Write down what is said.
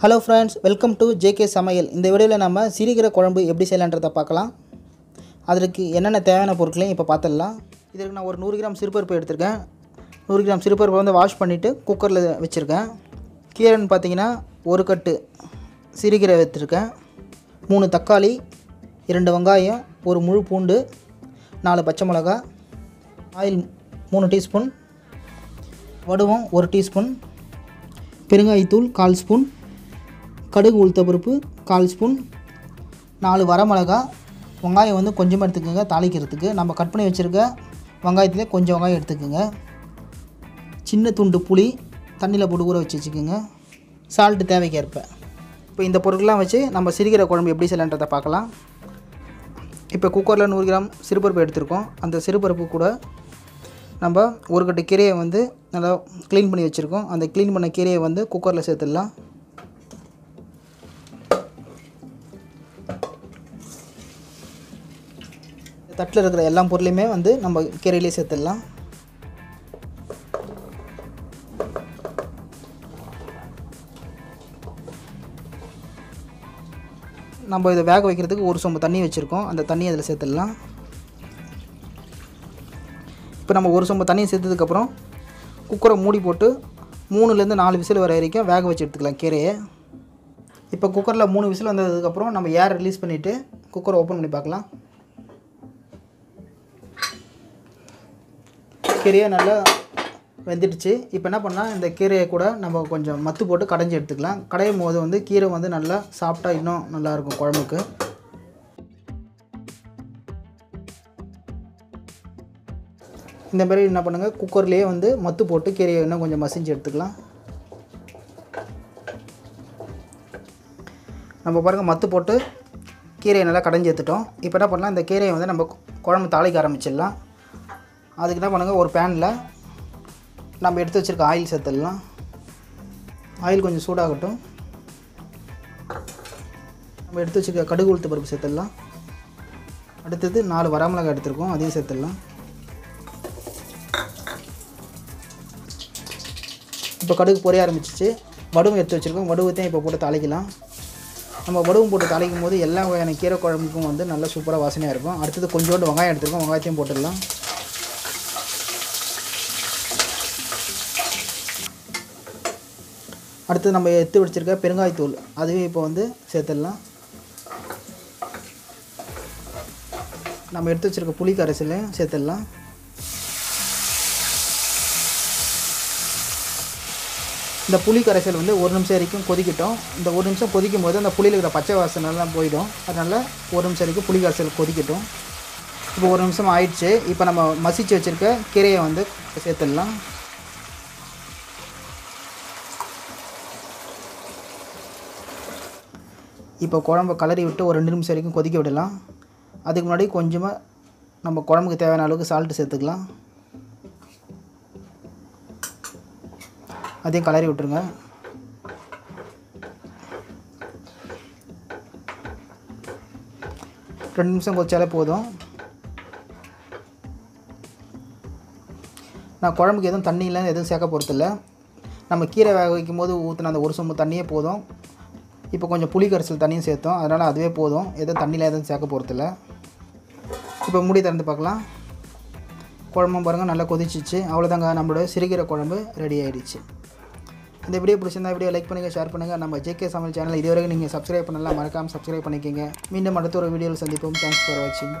Hello friends welcome to JK சமையல் இந்த வீடியோவில் நம்ம சிறுகீரை குழம்பு எப்படி செய்யலான்றதை பார்க்கலாம். அதற்கு என்னென்ன தேவையான பொருட்களையும் இப்போ பார்த்துடலாம். இதற்கு நான் ஒரு நூறு கிராம் சிறுபருப்பு எடுத்திருக்கேன். நூறு கிராம் சிறுபருப்பை வந்து வாஷ் பண்ணிவிட்டு குக்கரில் வச்சுருக்கேன். கீரைன்னு பார்த்தீங்கன்னா ஒரு கட்டு சிறுகீரை வச்சுருக்கேன் மூணு தக்காளி இரண்டு வெங்காயம் ஒரு முழு பூண்டு நாலு பச்சை மிளகா ஆயில் மூணு டீஸ்பூன் வடுவம் ஒரு டீஸ்பூன் பெருங்காயத்தூள் கால் ஸ்பூன் கடுகு உளுத்தப்பருப்பு கால் ஸ்பூன் நாலு வரமிளகா வெங்காயம் வந்து கொஞ்சமாக எடுத்துக்கோங்க தாளிக்கிறதுக்கு. நம்ம கட் பண்ணி வச்சுருக்க வெங்காயத்துலேயே கொஞ்சம் வெங்காயம் எடுத்துக்கோங்க. சின்ன துண்டு புளி தண்ணியில் போட்டு ஊற வச்சு வச்சுக்கோங்க. சால்ட்டு தேவைக்கேற்ப. இப்போ இந்த பொருட்கள்லாம் வச்சு நம்ம சிரிக்கிற குழம்பு எப்படி செய்யலான்றதை பார்க்கலாம். இப்போ குக்கரில் நூறு கிராம் சிறுபருப்பு எடுத்திருக்கோம். அந்த சிறுபருப்பு கூட நம்ம ஒரு கட்டு கீரையை வந்து நல்லா க்ளீன் பண்ணி வச்சுருக்கோம். அந்த க்ளீன் பண்ண கீரையை வந்து குக்கரில் சேர்த்துடலாம். தட்டில் இருக்கிற எல்லா பொருளையுமே வந்து நம்ம கீரையிலே சேர்த்துடலாம். நம்ம இதை வேக வைக்கிறதுக்கு ஒரு சொம்பு தண்ணி வச்சுருக்கோம். அந்த தண்ணியை அதில் சேர்த்துடலாம். இப்போ நம்ம ஒரு சொம்பு தண்ணியை சேர்த்ததுக்கப்புறம் குக்கரை மூடி போட்டு மூணுலேருந்து நாலு விசில் வர வரைக்கும் வேக வச்சு எடுத்துக்கலாம் கீரையை. இப்போ குக்கரில் மூணு விசில் வந்ததுக்கப்புறம் நம்ம ஏர் ரிலீஸ் பண்ணிவிட்டு குக்கரை ஓப்பன் பண்ணி பார்க்கலாம். கீரையை நல்லா வெந்துடுச்சு. இப்போ என்ன பண்ணால் இந்த கீரையை கூட நம்ம கொஞ்சம் மத்து போட்டு கடைஞ்சி எடுத்துக்கலாம். கடையும் போது வந்து கீரை வந்து நல்லா சாப்பிட்டா இன்னும் நல்லாயிருக்கும் குழம்புக்கு. இந்த மாதிரி என்ன பண்ணுங்கள் குக்கர்லேயே வந்து மத்து போட்டு கீரையை இன்னும் கொஞ்சம் மசிஞ்சு எடுத்துக்கலாம். நம்ம பாருங்கள் மத்து போட்டு கீரையை நல்லா கடைஞ்சி எடுத்துட்டோம். இப்போ என்ன பண்ணலாம்? இந்த கீரையை வந்து நம்ம குழம்பு தாளிக்க ஆரம்பிச்சிடலாம். அதுக்கு என்ன பண்ணுங்கள் ஒரு பேனில் நம்ம எடுத்து வச்சுருக்க ஆயில் சேர்த்துடலாம். ஆயில் கொஞ்சம் சூடாகட்டும். நம்ம எடுத்து வச்சுருக்க கடுகு உளுத்து பருப்பு சேர்த்துடலாம். அடுத்தது நாலு வரமிளகாய் எடுத்துருக்கோம். அதையும் சேர்த்துடலாம். இப்போ கடுகு பொரிய ஆரம்பிச்சிச்சு. வடுவும் எடுத்து வச்சுருக்கோம். வடுவத்தையும் இப்போ போட்டு தாளிக்கலாம். நம்ம வடுவும் போட்டு தாளிக்கும் போது எல்லா வகையான கீரை குழம்புக்கும் வந்து நல்லா சூப்பராக வாசனையாக இருக்கும். அடுத்தது கொஞ்சோண்டு வெங்காயம் எடுத்துருக்கோம். வெங்காயத்தையும் போட்டுடலாம். அடுத்து நம்ம எடுத்து வச்சிருக்க பெருங்காயத்தூள் அதுவே இப்போ வந்து சேர்த்துடலாம். நம்ம எடுத்து வச்சுருக்க புளி கரைசலையும் சேர்த்துடலாம். இந்த புளி கரைசல் வந்து ஒரு நிமிஷம் வரைக்கும் கொதிக்கட்டும். இந்த ஒரு நிமிஷம் கொதிக்கும் போது அந்த புளியில் இருக்கிற பச்சை வாசனைலாம் போயிடும். அதனால் ஒரு நிமிஷம் வரைக்கும் புளி கரைசல் கொதிக்கட்டும். இப்போ ஒரு நிமிஷம் ஆயிடுச்சு. இப்போ நம்ம மசிச்சு வச்சுருக்க கீரையை வந்து சேர்த்துடலாம். இப்போ குழம்பு கலரி விட்டு ஒரு ரெண்டு நிமிஷம் வரைக்கும் கொதிக்க விடலாம். அதுக்கு முன்னாடி கொஞ்சமாக நம்ம குழம்புக்கு தேவையான அளவுக்கு சால்ட்டு சேர்த்துக்கலாம். அதையும் கலரி விட்டுருங்க. ரெண்டு நிமிஷம் கொதிச்சாலே போதும். நான் குழம்புக்கு எதுவும் தண்ணியெலாம் எதுவும் சேர்க்க போகிறதில்ல நம்ம கீரை வேக வைக்கும் போது ஊற்றின அந்த ஒரு சொம்பு தண்ணியே போதும். இப்போ கொஞ்சம் புளி கரைசல் தண்ணியும் சேர்த்தோம். அதனால் அதுவே போதும். எதுவும் தண்ணியில் எதுவும் சேர்க்க போகிறதில்ல இப்போ மூடி திறந்து பார்க்கலாம். குழம்பும் பாருங்கள் நல்லா கொதிச்சிச்சு. அவ்வளோதாங்க நம்மளோட சிறுகீரை குழம்பு ரெடி ஆகிடுச்சு இந்த வீடியோ பிடிச்சிருந்தா வீடியோ லைக் பண்ணுங்கள் ஷேர் பண்ணுங்கள் நம்ம ஜேகே சமையல் சேனல் இதுவரைக்கும் நீங்கள் சப்ஸ்கிரைப் பண்ணலாம் மறக்காமல் சப்ஸ்கிரைப் பண்ணிக்கோங்க. மீண்டும் அடுத்த ஒரு வீடியோவில் சந்திப்போம். தேங்க்ஸ் ஃபார் வாட்சிங்